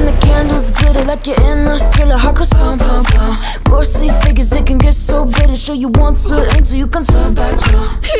And the candles glitter like you're in a thriller. Heart goes pump, pump, pump Ghostly figures, they can get so bitter. Show you want to enter, you can turn back, yeah.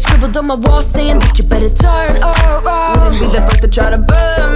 Scribbled on my wall saying that you better turn around. Wouldn't be the first to try to burn